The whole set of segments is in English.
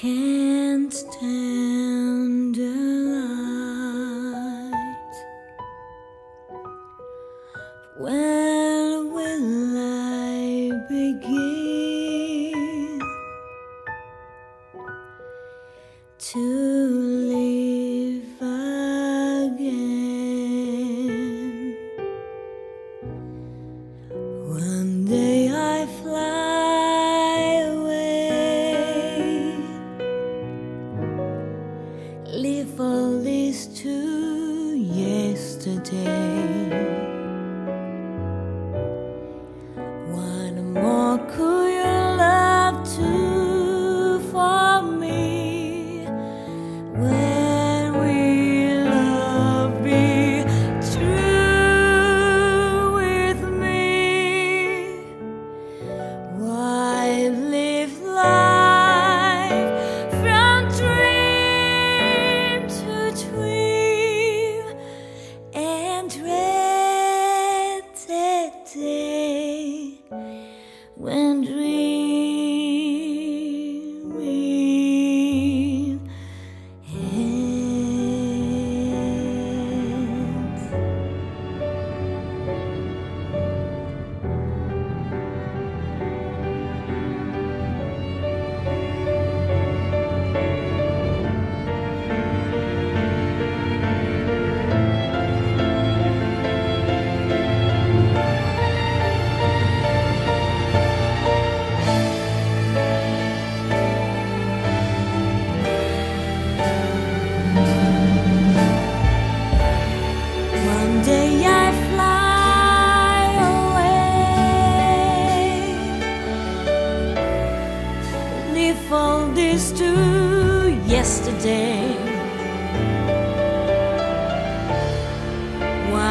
Can't stand the light. Will I begin? live all least to yesterday.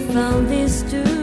found this too.